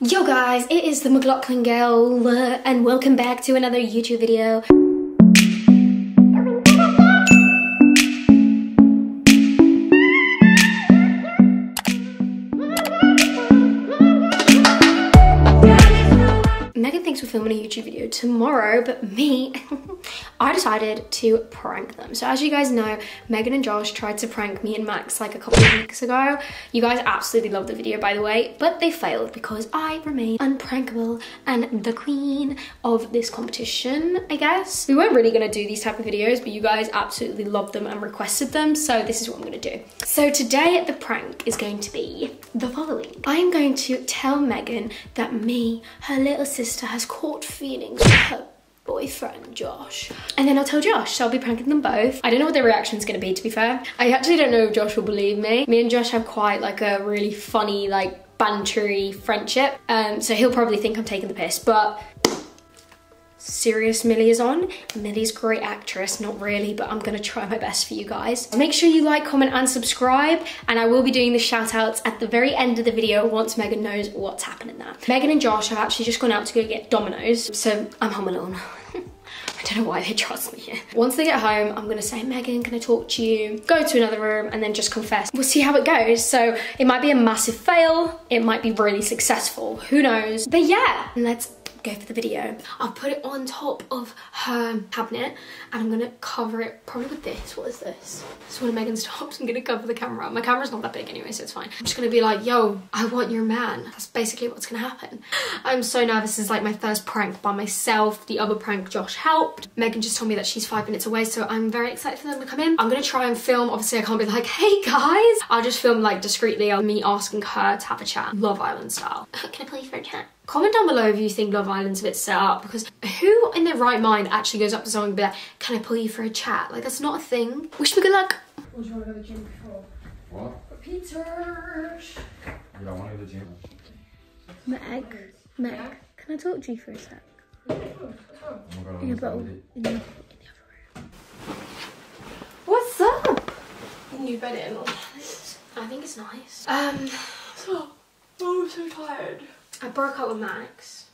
Yo guys, it is the McLoughlin girl and welcome back to another YouTube video. Megan thinks we're filming a YouTube video tomorrow, but me, I decided to prank them. So as you guys know, Megan and Josh tried to prank me and Max like a couple of weeks ago. You guys absolutely loved the video, by the way, but they failed because I remain unprankable and the queen of this competition, I guess. We weren't really gonna do these type of videos, but you guys absolutely loved them and requested them, so this is what I'm gonna do. So today the prank is going to be the following. I am going to tell Megan that me, her little sister, has caught feelings for her boyfriend Josh. And then I'll tell Josh, so I'll be pranking them both. I don't know what their reaction's gonna be to be fair. I actually don't know if Josh will believe me. Me and Josh have quite like a really funny, like bantery friendship. Um, so he'll probably think I'm taking the piss, but serious Millie is on. Millie's great actress, not really, but I'm gonna try my best for you guys. Make sure you like, comment, and subscribe, and I will be doing the shout outs at the very end of the video once Megan knows what's happening there. Megan and Josh have actually just gone out to go get Domino's, so I'm home alone. I don't know why they trust me here. Once they get home, I'm gonna say, Megan, can I talk to you? Go to another room and then just confess. We'll see how it goes. So it might be a massive fail. It might be really successful. Who knows? But yeah, let's go for the video. I'll put it on top of her cabinet and I'm gonna cover it probably with this. What is this? It's one of Megan's tops. I'm gonna cover the camera. My camera's not that big anyway, so it's fine. I'm just gonna be like, yo, I want your man. That's basically what's gonna happen. I'm so nervous. This is like my first prank by myself. The other prank Josh helped. Megan just told me that she's five minutes away, so I'm very excited for them to come in. I'm gonna try and film. Obviously, I can't be like, hey guys. I'll just film like discreetly on me asking her to have a chat, Love Island style. Can I play for a chat? Comment down below if you think Love Island's a bit set up because who in their right mind actually goes up to someone and be like, can I pull you for a chat? Like that's not a thing. Wish me good luck. Was you want to go to the gym before? What? Pizza. You don't want to go to the gym? Meg, Meg, can I talk to you for a sec? I'm gonna go Yeah, but in the, in the other room. What's up? New bed in. I think it's nice. Um. So, oh, I'm so tired. I broke up with Max.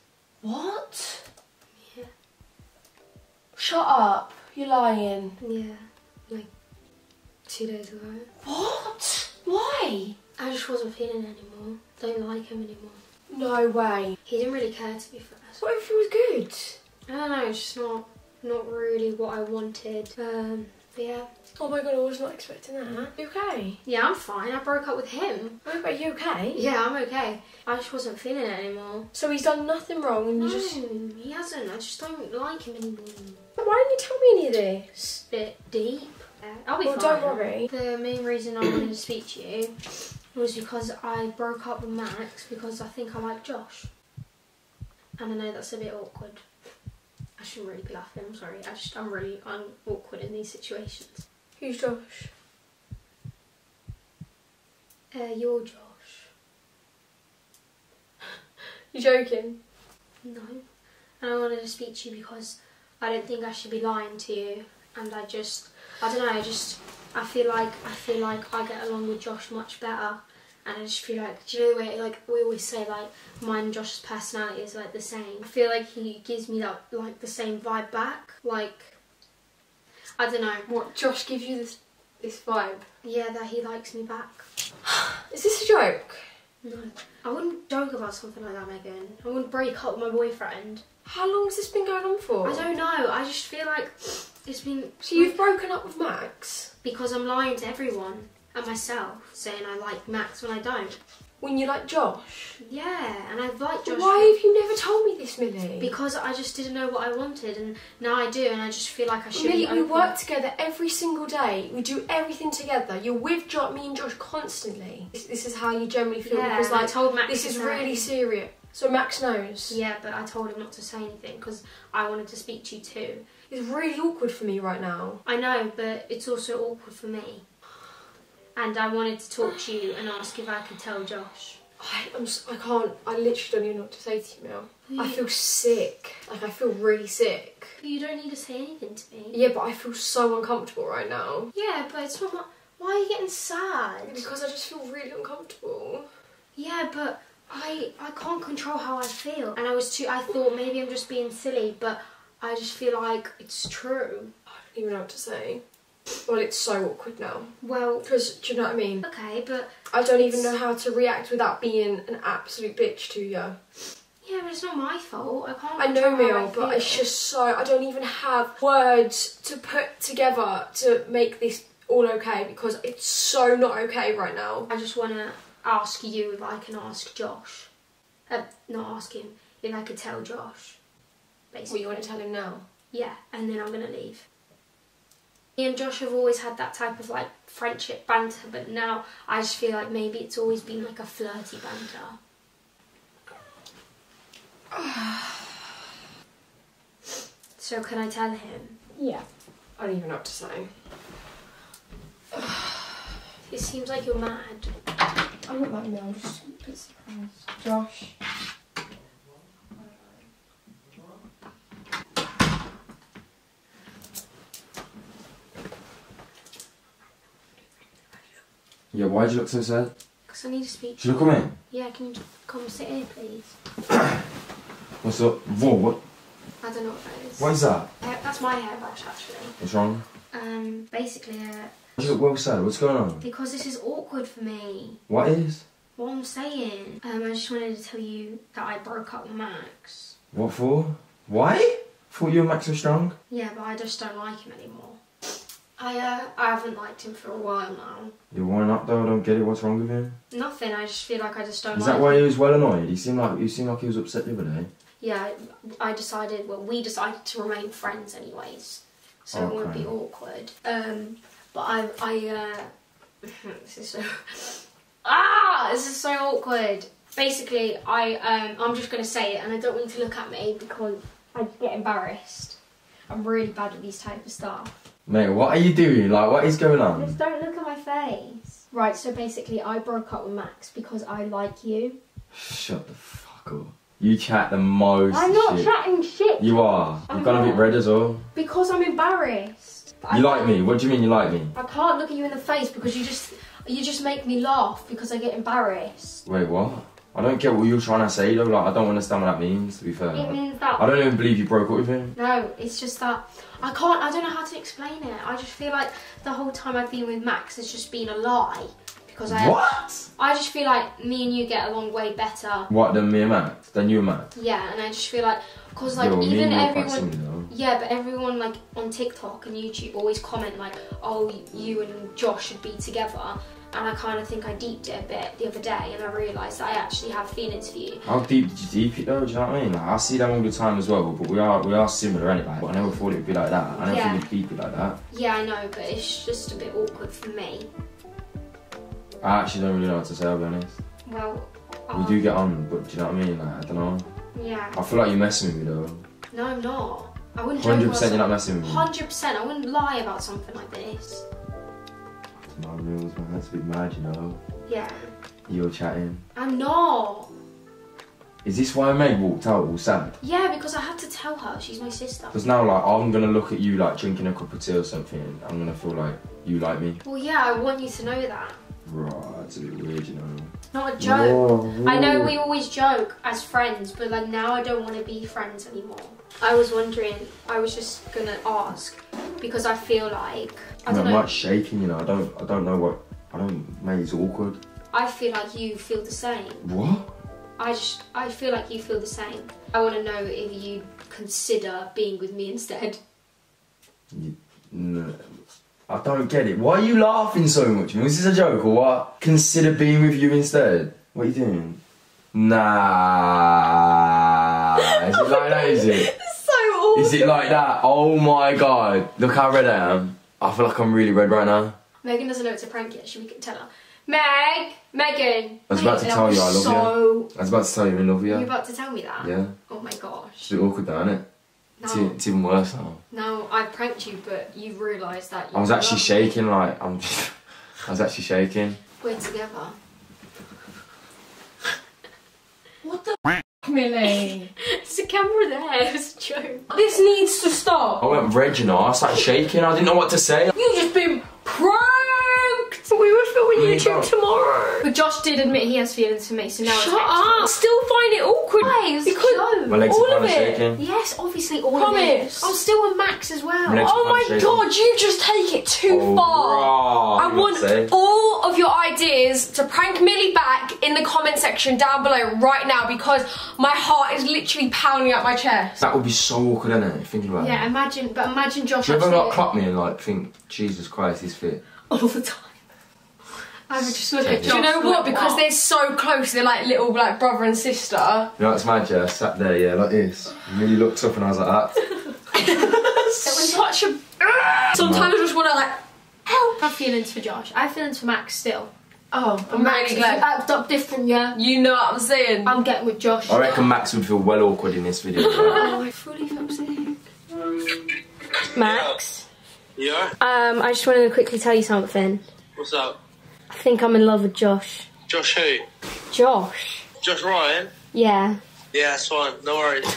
What? Yeah. Shut up. You're lying. Yeah, like two days ago. What? Why? I just wasn't feeling anymore. Don't like him anymore. No way. He didn't really care to be first. What if it was good? I don't know, it's just not not really what I wanted. Um, yeah. Oh my god, I was not expecting that. You okay? Yeah, I'm fine. I broke up with him. Oh, are you okay? Yeah, I'm okay. I just wasn't feeling it anymore. So he's done nothing wrong and No, you just. he hasn't. I just don't like him anymore. Why didn't you tell me any of this? Bit deep. I'll be Well, fine. don't worry. The main reason I wanted to speak to you was because I broke up with Max because I think I like Josh. And I know that's a bit awkward. I shouldn't really be laughing, I'm sorry. I just, I'm really I'm awkward in these situations. Who's Josh? Uh, you're Josh. You joking? No. And I wanted to speak to you because I don't think I should be lying to you. And I just, I don't know, I just, I feel like, I feel like I get along with Josh much better. And I just feel like, do you know the way, like, we always say, like, mine and Josh's personality is, like, the same. I feel like he gives me, that, like, the same vibe back. Like, I don't know. What? Josh gives you this this vibe? Yeah, that he likes me back. Is this a joke? No. I wouldn't joke about something like that, Megan. I wouldn't break up with my boyfriend. How long has this been going on for? I don't know. I just feel like it's been... So you've broken up with Max because I'm lying to everyone and myself, saying I like Max when I don't. when you like Josh. Yeah, and I've liked Josh Why have you never told me this, Millie? because I just didn't know what I wanted, and now I do, and I just feel like I should Millie, we work together every single day. We do everything together. You're with jo- me and Josh constantly. This, this is how you generally feel Yeah, because, and I told Max this is really serious. So Max knows. Yeah, but I told him not to say anything because I wanted to speak to you too. It's really awkward for me right now. I know, but it's also awkward for me. And I wanted to talk to you and ask if I could tell Josh. I, I'm, I can't. I literally don't even know what to say to you now. I feel sick. Like I feel really sick. You don't need to say anything to me. Yeah, but I feel so uncomfortable right now Yeah, but it's not. My, why are you getting sad? because I just feel really uncomfortable. Yeah, but I I can't control how I feel, and I was too. I thought maybe I'm just being silly, but I just feel like it's true. I don't even know what to say. Well, it's so awkward now. Well, Because, do you know what I mean? okay, but I don't even know how to react without being an absolute bitch to you. yeah, but it's not my fault. I can't. I know, Mel, but it's just so. I don't even have words to put together to make this all okay because it's so not okay right now. I just want to ask you if I can ask Josh. Uh, not ask him if I could tell Josh. Basically, you want to tell him now? Yeah, and then I'm gonna leave. Me and Josh have always had that type of like friendship banter, but now I just feel like maybe it's always been like a flirty banter. so can I tell him? Yeah. I don't even know what to say. It seems like you're mad. I'm not like Mel, just a bit surprised. Josh. Yeah, why do you look so sad? Because I need to speak. Should I come in? Yeah, can you come sit here, please? What's up? Whoa, what? I don't know what that is. What is that? Hair- that's my hairbrush, actually. What's wrong? Um, basically, uh, You look well sad. What's going on? because this is awkward for me. What is? What I'm saying. Um, I just wanted to tell you that I broke up with Max. What for? Why? Thought you and Max were strong. Yeah, but I just don't like him anymore. I uh, I haven't liked him for a while now. You're winding up though. I don't get it. What's wrong with him? Nothing. I just feel like I just don't Is like. that why he was well annoyed? He seemed like you seemed like he was upset the other day. Yeah, I decided. Well, we decided to remain friends anyways, so it wouldn't be awkward. Um, but I I uh, this is so ah this is so awkward. Basically, I um I'm just gonna say it, and I don't want you to look at me because I get embarrassed. I'm really bad at these type of stuff. Mate, what are you doing? Like, what is going on? Just on? don't look at my face. Right, so basically, I broke up with Max because I like you. Shut the fuck up. You chat the most. I'm not shit. chatting shit. You are. I'm You've gone a bit red as well. Because I'm embarrassed. But I You like me? What do you mean you like me? I can't look at you in the face because you just you just make me laugh because I get embarrassed. Wait, what? I don't get what you're trying to say though. Like, I don't understand what that means. To be fair, It means that I don't even believe you broke up with him. no, it's just that I can't. I don't know how to explain it. I just feel like the whole time I've been with Max has just been a lie because I What? I just feel like me and you get along way better. What than me and Max? Than you and Max? Yeah, and I just feel like because like Yo, even and you are quite everyone. Yeah, but everyone like on TikTok and YouTube always comment like, "Oh, you and Josh should be together," and I kind of think I deeped it a bit the other day, and I realised I actually have feelings for you. How deep did you deep it though? Do you know what I mean? Like, I see them all the time as well, but we are we are similar anyway. But I never thought it'd be like that. I never Yeah. think it'd deep it like that. Yeah, I know, but it's just a bit awkward for me. I actually don't really know what to say. I'll be honest. Well, We uh, do get on, but do you know what I mean? Like, I don't know. Yeah. I feel like you're messing with me though. No, I'm not. I wouldn't. Hundred percent, you're not messing with me. Hundred percent. I wouldn't lie about something like this. My rules, man. That's a bit mad, you know. Yeah. You're chatting. I'm not. Is this why Meg walked out all sad? Yeah, because I had to tell her she's my sister. Because now, like, I'm gonna look at you like drinking a cup of tea or something, and I'm gonna feel like you like me. Well, yeah, I want you to know that. Right, it's a bit weird, you know. Not a joke. I know we always joke as friends, but like now I don't want to be friends anymore. I was wondering, I was just gonna ask because I feel like I I'm don't know. much shaking, you know. I don't, I don't know what. I don't. Maybe it's awkward. I feel like you feel the same. What? I just I feel like you feel the same. I want to know if you consider being with me instead. No, I don't get it. Why are you laughing so much? Was this a joke or what? Consider being with you instead. What are you doing? Nah. Is it like that? Is it? So awful. Is it like that? Oh my god. Look how red I am. I feel like I'm really red right now. Megan doesn't know it's a prank yet. Should we tell her? Meg, Megan. I was about to tell you I love so... I was about to tell you I'm love with You're about to tell me that? Yeah. Oh my gosh. It's a bit awkward though, isn't it? It's, No, it's even worse now. no, I pranked you, but you realised that you I was actually love me. shaking like I'm just I was actually shaking. We're together. What the f, Millie? There's a camera there. It's a joke. This needs to stop. I went red, you know, I started shaking, I didn't know what to say. You just been pranked. We were filming Mm, YouTube no. tomorrow. But Josh did did admit he has feelings for me, so now Shut it's extra. up. Still find it awkward. Why? It was a Because- joke. My legs All are kind of of it. shaking. Yes, obviously all of Promise. it. I'm still with Max as well. My legs- Oh my Shaking. god, you just take it too Oh, far. bruh, I want say? all of your ideas to prank Millie back in the comment section down below right now because my heart is literally pounding out my chest. That would be so awkward, isn't it? Thinking about Yeah, it. imagine, but imagine Josh Do you ever actually like clap me and like think, Jesus Christ, he's fit? all the time. I would just look at Do Do you know what? Because they're so close, they're like little like brother and sister. You know, it's mad, yeah. I sat there, yeah, like this. And really looked up and I was like that. Such a. Sometimes I just want to like. I have feelings for Josh. I have feelings for Max still. Oh, I'm Max really is glad. act up different, yeah. You know what I'm saying? I'm getting with Josh. I reckon Max would feel well awkward in this video. Oh, I fully feel sick. Max, Yeah? um, I just wanted to quickly tell you something. What's up? I think I'm in love with Josh. Josh who? Josh? Josh Ryan? Yeah. Yeah, that's fine. No worries.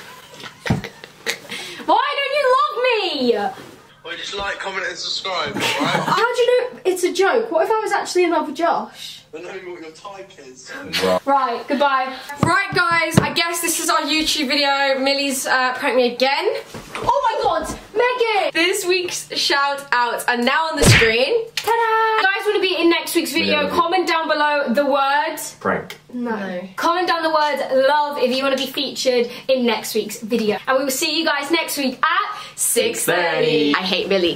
Why don't you love me? Well, just like, comment, and subscribe, alright? How do you know it's a joke? What if I was actually in love with Josh? I know what your type is. Right, goodbye. Right, guys, I guess this is our YouTube video. Millie's uh, pranked me again. Oh my god, Megan! This week's shout outs are now on the screen. Ta-da! You guys want to be in next week's video? Yeah. Comment down below the word. Prank. No. Comment down the word love if you want to be featured in next week's video. And we will see you guys next week at 6.30. 6:30. I hate Millie.